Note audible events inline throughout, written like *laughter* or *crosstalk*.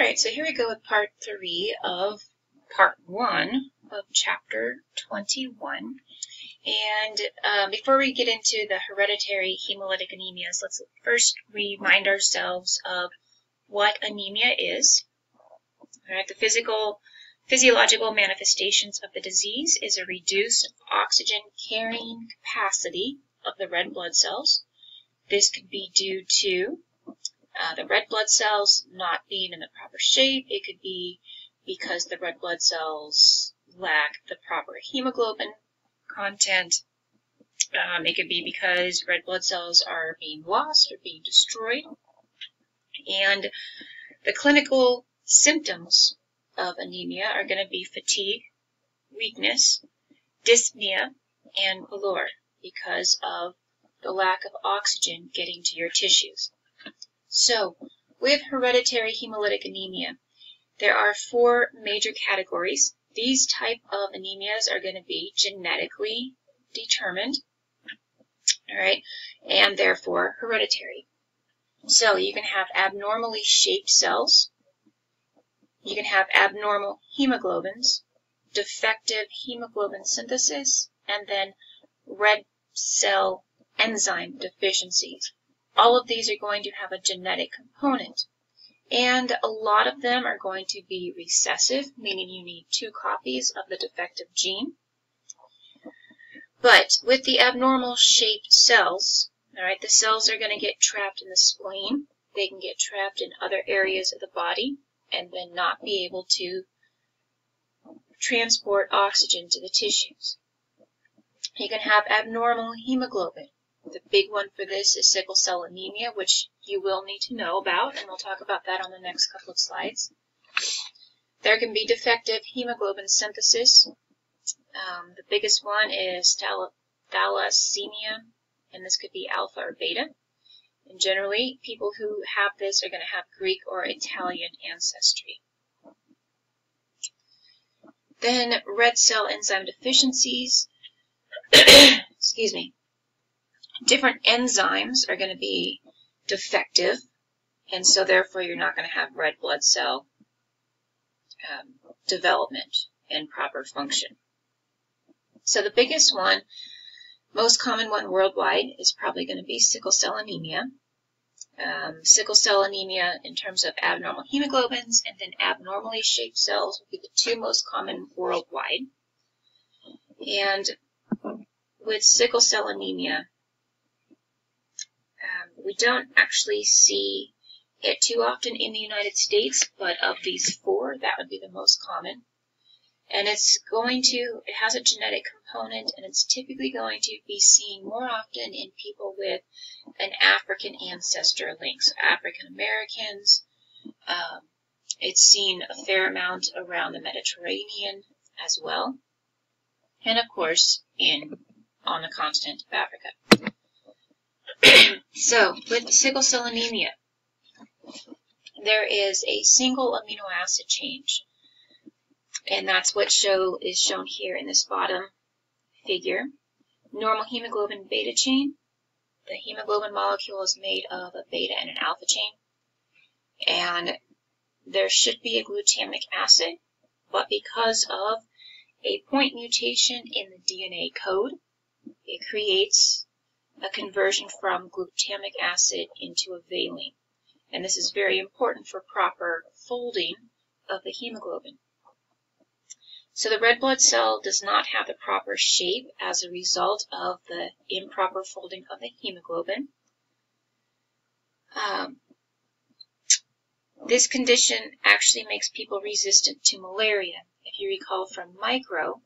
All right, so here we go with part three of part one of chapter 21. And um, before we get into the hereditary hemolytic anemias, let's first remind ourselves of what anemia is. All right, the physical, physiological manifestations of the disease is a reduced oxygen carrying capacity of the red blood cells. This could be due to uh, the red blood cells not being in the proper shape. It could be because the red blood cells lack the proper hemoglobin content. Um, it could be because red blood cells are being lost or being destroyed. And the clinical symptoms of anemia are going to be fatigue, weakness, dyspnea, and pallor because of the lack of oxygen getting to your tissues. So, with hereditary hemolytic anemia, there are four major categories. These type of anemias are going to be genetically determined, all right, and therefore hereditary. So you can have abnormally shaped cells, you can have abnormal hemoglobins, defective hemoglobin synthesis, and then red cell enzyme deficiencies. All of these are going to have a genetic component. And a lot of them are going to be recessive, meaning you need two copies of the defective gene. But with the abnormal shaped cells, all right, the cells are going to get trapped in the spleen. They can get trapped in other areas of the body and then not be able to transport oxygen to the tissues. You can have abnormal hemoglobin. The big one for this is sickle cell anemia, which you will need to know about, and we'll talk about that on the next couple of slides. There can be defective hemoglobin synthesis. Um, the biggest one is thalassemia, and this could be alpha or beta. And generally, people who have this are going to have Greek or Italian ancestry. Then red cell enzyme deficiencies. *coughs* Excuse me different enzymes are going to be defective, and so therefore you're not going to have red blood cell um, development and proper function. So the biggest one, most common one worldwide, is probably going to be sickle cell anemia. Um, sickle cell anemia in terms of abnormal hemoglobins and then abnormally shaped cells would be the two most common worldwide. And with sickle cell anemia, we don't actually see it too often in the United States, but of these four, that would be the most common. And it's going to, it has a genetic component, and it's typically going to be seen more often in people with an African ancestor link. So African Americans, um, it's seen a fair amount around the Mediterranean as well. And of course, in, on the continent of Africa. So, with sickle cell anemia, there is a single amino acid change. And that's what show is shown here in this bottom figure. Normal hemoglobin beta chain. The hemoglobin molecule is made of a beta and an alpha chain. And there should be a glutamic acid, but because of a point mutation in the DNA code, it creates a conversion from glutamic acid into a valine. And this is very important for proper folding of the hemoglobin. So the red blood cell does not have the proper shape as a result of the improper folding of the hemoglobin. Um, this condition actually makes people resistant to malaria. If you recall from micro,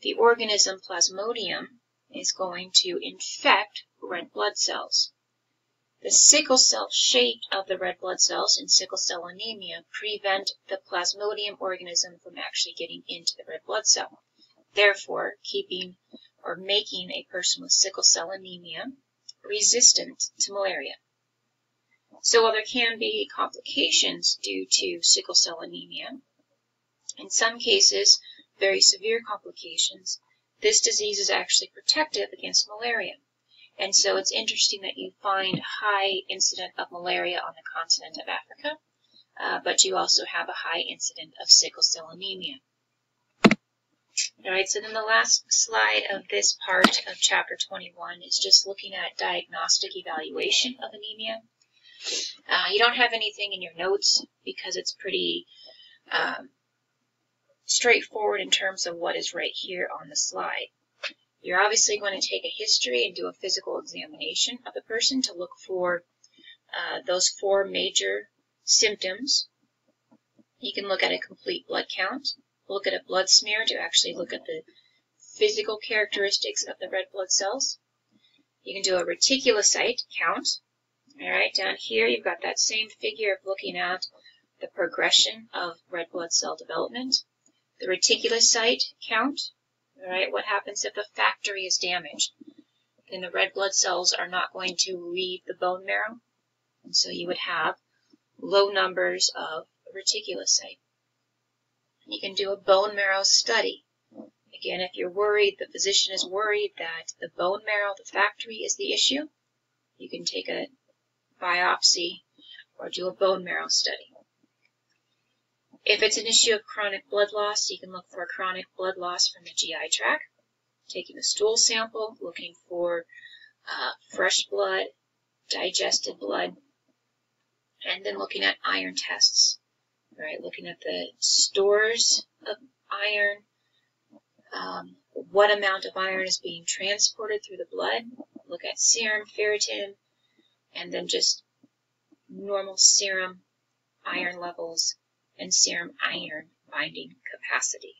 the organism Plasmodium is going to infect red blood cells. The sickle cell shape of the red blood cells in sickle cell anemia prevent the plasmodium organism from actually getting into the red blood cell, therefore keeping or making a person with sickle cell anemia resistant to malaria. So while there can be complications due to sickle cell anemia, in some cases, very severe complications, this disease is actually protective against malaria. And so it's interesting that you find high incident of malaria on the continent of Africa. uh, but you also have a high incidence of sickle cell anemia. All right, so then the last slide of this part of chapter 21 is just looking at diagnostic evaluation of anemia. Uh, you don't have anything in your notes because it's pretty um, straightforward in terms of what is right here on the slide. You're obviously going to take a history and do a physical examination of the person to look for uh, those four major symptoms. You can look at a complete blood count, look at a blood smear to actually look at the physical characteristics of the red blood cells. You can do a reticulocyte count. All right, down here you've got that same figure of looking at the progression of red blood cell development. The reticulocyte count, all right, what happens if the factory is damaged? Then the red blood cells are not going to leave the bone marrow. And so you would have low numbers of reticulocyte. You can do a bone marrow study. Again, if you're worried, the physician is worried that the bone marrow, the factory, is the issue, you can take a biopsy or do a bone marrow study. If it's an issue of chronic blood loss, you can look for chronic blood loss from the GI tract, taking a stool sample, looking for uh, fresh blood, digested blood, and then looking at iron tests, right? Looking at the stores of iron, um, what amount of iron is being transported through the blood, look at serum ferritin, and then just normal serum iron levels and serum iron binding capacity.